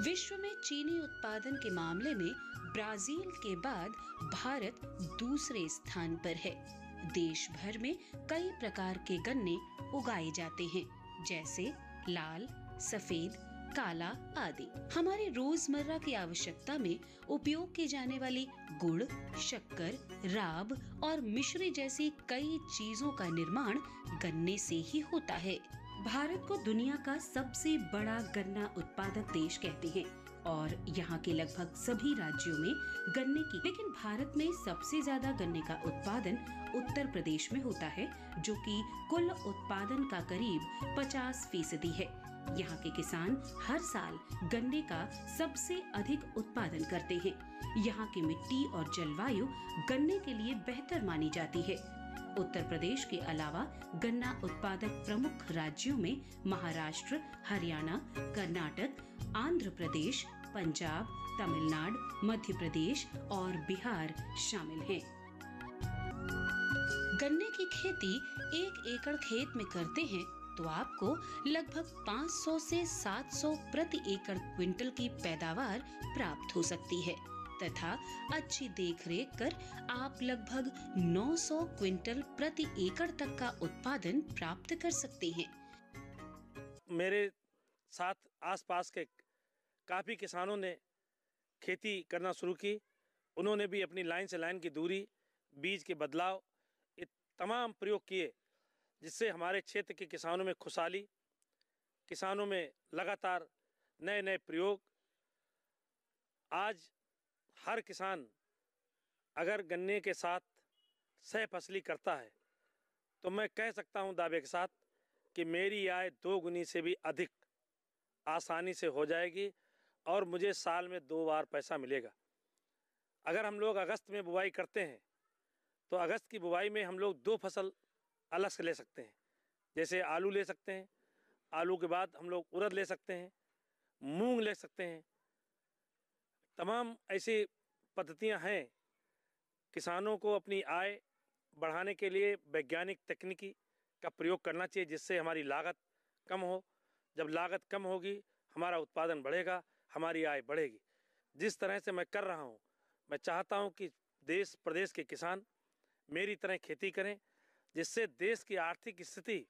विश्व में चीनी उत्पादन के मामले में ब्राज़ील के बाद भारत दूसरे स्थान पर है। देश भर में कई प्रकार के गन्ने उगाए जाते हैं, जैसे लाल, सफ़ेद, काला आदि। हमारे रोज़मर्रा की आवश्यकता में उपयोग की जाने वाली गुड़, शक्कर, राब और मिश्री जैसी कई चीज़ों का निर्माण गन्ने से ही होता है। भारत को दुनिया का सबसे बड़ा गन्ना उत्पादक देश कहते हैं और यहाँ के लगभग सभी राज्यों में गन्ने की लेकिन भारत में सबसे ज़्यादा गन्ने का उत्पादन उत्तर प्रदेश में होता है, जो कि कुल उत्पादन का करीब 50 फ़ीसदी है। यहाँ के किसान हर साल गन्ने का सबसे अधिक उत्पादन करते हैं। यहाँ की मिट्टी और जलवायु गन्ने के लिए बेहतर मानी जाती है। उत्तर प्रदेश के अलावा गन्ना उत्पादक प्रमुख राज्यों में महाराष्ट्र, हरियाणा, कर्नाटक, आंध्र प्रदेश, पंजाब, तमिलनाडु, मध्य प्रदेश और बिहार शामिल हैं। गन्ने की खेती एक एकड़ खेत में करते हैं तो आपको लगभग 500 से 700 प्रति एकड़ क्विंटल की पैदावार प्राप्त हो सकती है तथा अच्छी देखरेख कर आप लगभग 900 क्विंटल प्रति एकड़ तक का उत्पादन प्राप्त कर सकते हैं। मेरे साथ आसपास के काफ़ी किसानों ने खेती करना शुरू की। उन्होंने भी अपनी लाइन से लाइन की दूरी, बीज के बदलाव, ये तमाम प्रयोग किए, जिससे हमारे क्षेत्र के किसानों में खुशहाली, किसानों में लगातार नए नए प्रयोग। आज हर किसान अगर गन्ने के साथ सह फसली करता है तो मैं कह सकता हूँ दावे के साथ कि मेरी आय दो गुनी से भी अधिक आसानी से हो जाएगी और मुझे साल में दो बार पैसा मिलेगा। अगर हम लोग अगस्त में बुआई करते हैं तो अगस्त की बुआई में हम लोग दो फ़सल अलग से ले सकते हैं। जैसे आलू ले सकते हैं, आलू के बाद हम लोग उड़द ले सकते हैं, मूंग ले सकते हैं। तमाम ऐसी पद्धतियाँ हैं किसानों को अपनी आय बढ़ाने के लिए वैज्ञानिक तकनीकी का प्रयोग करना चाहिए जिससे हमारी लागत कम हो। जब लागत कम होगी, हमारा उत्पादन बढ़ेगा, हमारी आय बढ़ेगी। जिस तरह से मैं कर रहा हूँ, मैं चाहता हूँ कि देश, प्रदेश के किसान मेरी तरह खेती करें, जिससे देश की आर्थिक स्थिति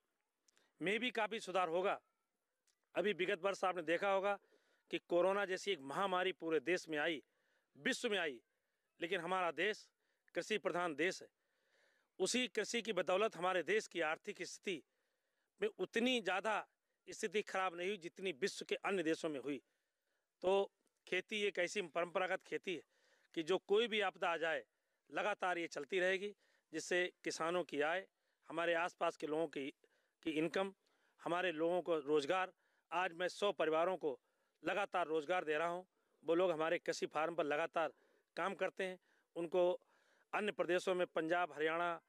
में भी काफ़ी सुधार होगा। अभी विगत वर्ष आपने देखा होगा कि कोरोना जैसी एक महामारी पूरे देश में आई। विश्व में आई, लेकिन हमारा देश कृषि प्रधान देश है। उसी कृषि की बदौलत हमारे देश की आर्थिक स्थिति में उतनी ज़्यादा स्थिति खराब नहीं हुई जितनी विश्व के अन्य देशों में हुई। तो खेती एक ऐसी परंपरागत खेती है कि जो कोई भी आपदा आ जाए, लगातार ये चलती रहेगी, जिससे किसानों की आय, हमारे आसपास के लोगों की की इनकम हमारे लोगों को रोज़गार, आज मैं सौ परिवारों को लगातार रोज़गार दे रहा हूँ। वो लोग हमारे कृषि फार्म पर लगातार काम करते हैं। उनको अन्य प्रदेशों में पंजाब, हरियाणा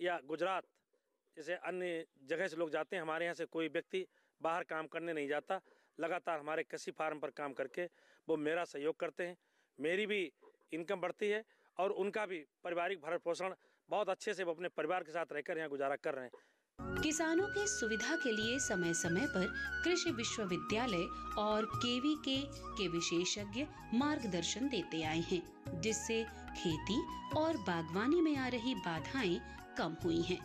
या गुजरात जैसे अन्य जगह से लोग जाते हैं। हमारे यहाँ से कोई व्यक्ति बाहर काम करने नहीं जाता। लगातार हमारे कृषि फार्म पर काम करके वो मेरा सहयोग करते हैं। मेरी भी इनकम बढ़ती है और उनका भी पारिवारिक भरण पोषण बहुत अच्छे से वो अपने परिवार के साथ रहकर यहाँ गुजारा कर रहे हैं। किसानों की सुविधा के लिए समय समय पर कृषि विश्वविद्यालय और केवी के के विशेषज्ञ मार्गदर्शन देते आए हैं, जिससे खेती और बागवानी में आ रही बाधाएँ कम हुई हैं।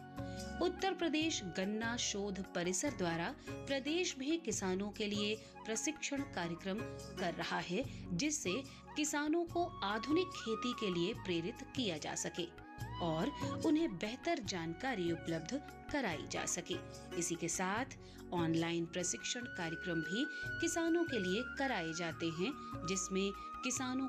उत्तर प्रदेश गन्ना शोध परिसर द्वारा प्रदेश में किसानों के लिए प्रशिक्षण कार्यक्रम कर रहा है, जिससे किसानों को आधुनिक खेती के लिए प्रेरित किया जा सके और उन्हें बेहतर जानकारी उपलब्ध कराई जा सके। इसी के साथ, ऑनलाइन प्रशिक्षण कार्यक्रम भी किसानों के लिए कराए जाते हैं, जिसमें किसानों